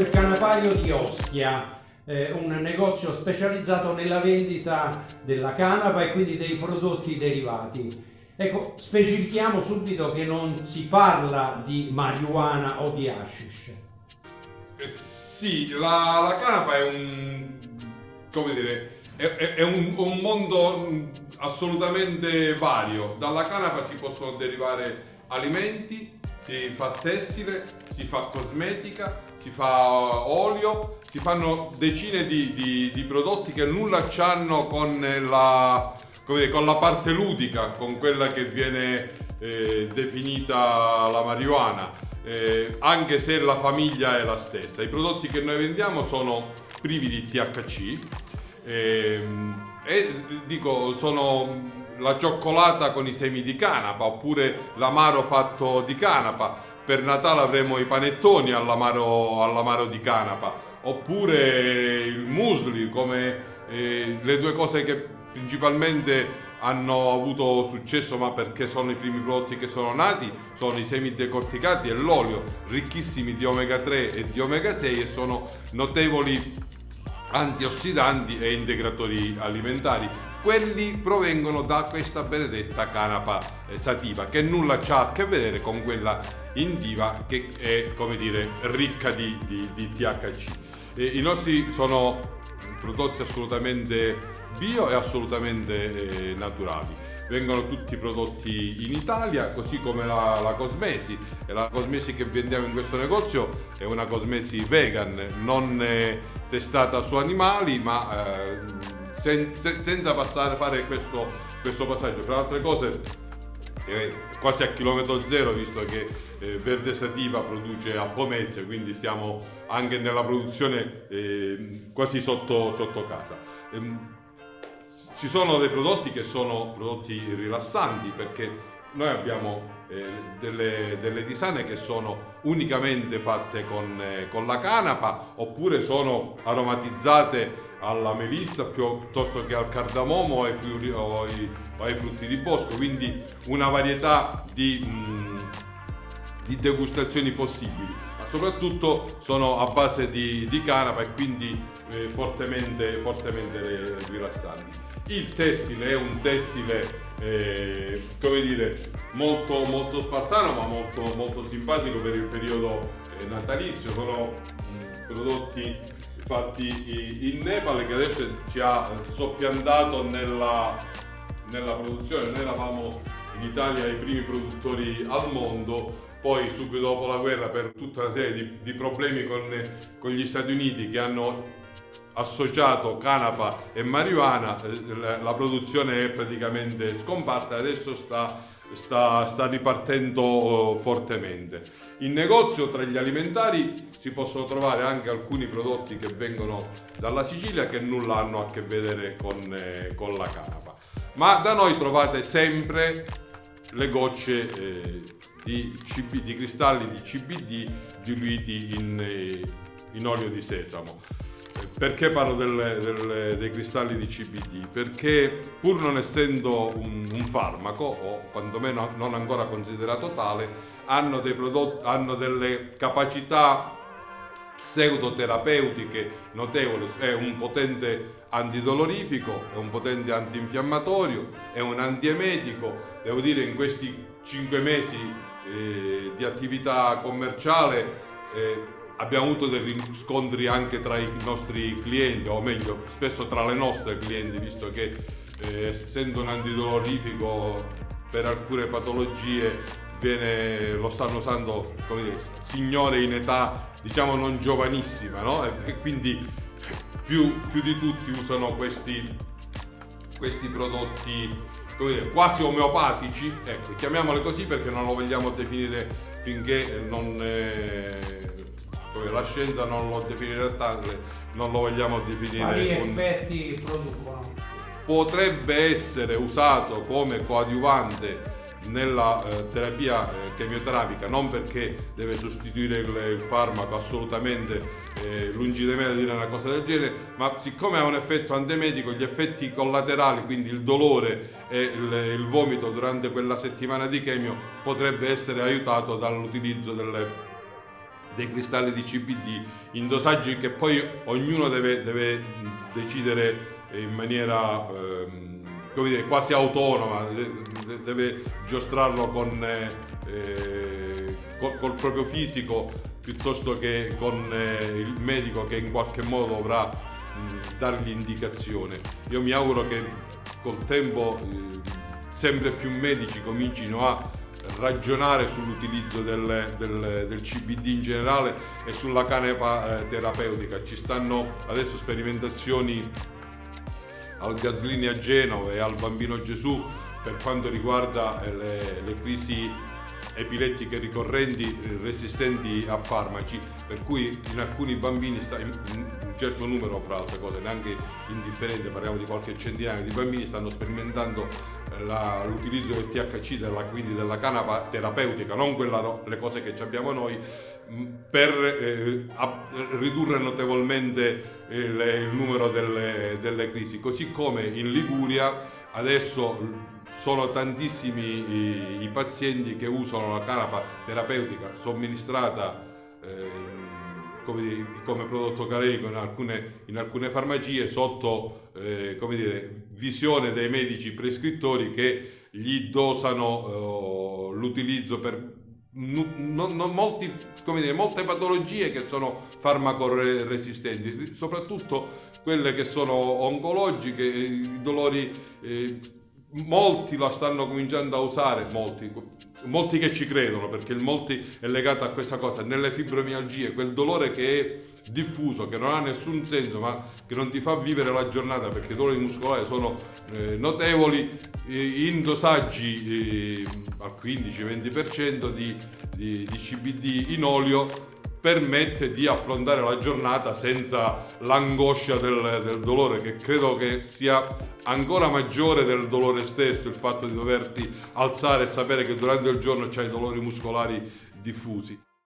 il canapaio di Ostia, eh, un negozio specializzato nella vendita della canapa e quindi dei prodotti derivati. Ecco, specifichiamo subito che non si parla di marijuana o di hashish. Eh, sì, la, la, canapa è un... come dire... È, è, è un, un mondo assolutamente vario. Dalla canapa si possono derivare alimenti, si fa tessile, si fa cosmetica, si fa olio, si fanno decine di, di, di prodotti che nulla c'hanno con la, con la parte ludica, con quella che viene eh, definita la marijuana, eh, anche se la famiglia è la stessa. I prodotti che noi vendiamo sono privi di THC eh, e dico sono la cioccolata con i semi di canapa oppure l'amaro fatto di canapa. Per Natale avremo i panettoni all'amaro, all'amaro di canapa oppure il musli come eh, le due cose che principalmente hanno avuto successo ma perché sono i primi prodotti che sono nati sono i semi decorticati e l'olio ricchissimi di omega 3 e di omega 6 e sono notevoli antiossidanti e integratori alimentari. Quelli provengono da questa benedetta canapa eh, sativa che nulla ha a che vedere con quella indiva che è come dire ricca di, di, di THC. E I nostri sono prodotti assolutamente bio e assolutamente eh, naturali vengono tutti prodotti in Italia, così come la, la, cosmesi. E la cosmesi che vendiamo in questo negozio è una cosmesi vegan, non testata su animali, ma eh, sen, sen, senza passare a fare questo, questo passaggio. Fra le altre cose, eh, quasi a chilometro zero, visto che eh, Verde Sativa produce a Pomezia, quindi stiamo anche nella produzione eh, quasi sotto, sotto casa. Ehm, ci sono dei prodotti che sono prodotti rilassanti perché noi abbiamo delle, delle, tisane che sono unicamente fatte con, eh, con, la canapa oppure sono aromatizzate alla melissa piuttosto che al cardamomo o ai, frutti, o ai, o ai frutti di bosco, quindi una varietà di, mh, mm, di degustazioni possibili, ma soprattutto sono a base di, di canapa e quindi eh, fortemente, fortemente rilassanti. Il tessile è un tessile, eh, come dire, molto, molto spartano ma molto, molto simpatico per il periodo eh, natalizio. Sono mh, prodotti fatti in Nepal che adesso ci ha soppiantato nella, nella produzione. Noi eravamo in Italia i primi produttori al mondo, poi subito dopo la guerra per tutta una serie di, di problemi con, con, gli Stati Uniti che hanno associato canapa e marijuana, eh, la produzione è praticamente scomparsa e adesso sta, sta, sta ripartendo oh, fortemente. In negozio tra gli alimentari si possono trovare anche alcuni prodotti che vengono dalla Sicilia che nulla hanno a che vedere con, eh, con la canapa. Ma da noi trovate sempre le gocce eh, di, CB, di, cristalli di CBD diluiti in, eh, in olio di sesamo. Perché parlo delle, delle, dei cristalli di CBD? Perché pur non essendo un, un, farmaco, o quantomeno non ancora considerato tale, hanno, prodotti, hanno delle capacità pseudoterapeutiche notevoli, è un potente antidolorifico, è un potente antinfiammatorio, è un antiemetico, devo dire in questi cinque mesi eh, di attività commerciale eh, abbiamo avuto dei riscontri anche tra i nostri clienti, o meglio, spesso tra le nostre clienti, visto che eh, essendo un antidolorifico per alcune patologie viene, lo stanno usando come dire, signore in età diciamo non giovanissima, no? E quindi più, più di tutti usano questi, questi prodotti dire, quasi omeopatici, ecco, chiamiamoli così perché non lo vogliamo definire finché non... Eh, la scienza non lo definirà tale, non lo vogliamo definire. Quali effetti producono? Potrebbe essere usato come coadiuvante nella eh, terapia eh, chemioterapica, non perché deve sostituire il, il farmaco, assolutamente eh, lungi da me da dire una cosa del genere, ma siccome ha un effetto antemetico, gli effetti collaterali, quindi il dolore e il, il vomito durante quella settimana di chemio, potrebbe essere aiutato dall'utilizzo delle dei cristalli di CBD in dosaggi che poi ognuno deve, deve decidere in maniera ehm, dire, quasi autonoma, deve giostrarlo con, eh, col, col, proprio fisico piuttosto che con eh, il medico che in qualche modo dovrà mh, dargli indicazione. Io mi auguro che col tempo eh, sempre più medici comincino a ragionare sull'utilizzo del, del, del, CBD in generale e sulla canepa eh, terapeutica. Ci stanno adesso sperimentazioni al Gaslini a Genova e al Bambino Gesù per quanto riguarda eh, le, le crisi epilettiche ricorrenti eh, resistenti a farmaci, per cui in alcuni bambini, un certo numero fra altre cose, neanche indifferente, parliamo di qualche centinaio di bambini, stanno sperimentando eh, la, l'utilizzo del THC, della, quindi della canapa terapeutica, non quella, le cose che abbiamo noi, per eh, a, ridurre notevolmente eh, il numero delle, delle crisi. Così come in Liguria adesso sono tantissimi i, i, pazienti che usano la canapa terapeutica somministrata eh, come, come, prodotto careico in alcune, in alcune farmacie sotto eh, dire, visione dei medici prescrittori che gli dosano eh, l'utilizzo per non, non molti, dire, molte patologie che sono farmacoresistenti, soprattutto quelle che sono oncologiche, i dolori eh, molti la stanno cominciando a usare, molti, molti che ci credono, perché il molti è legato a questa cosa, nelle fibromialgie, quel dolore che è diffuso, che non ha nessun senso, ma che non ti fa vivere la giornata perché i dolori muscolari sono eh, notevoli, eh, in dosaggi eh, al 15-20% di, di, di CBD in olio permette di affrontare la giornata senza l'angoscia del, del, dolore che credo che sia ancora maggiore del dolore stesso il fatto di doverti alzare e sapere che durante il giorno c'hai dolori muscolari diffusi.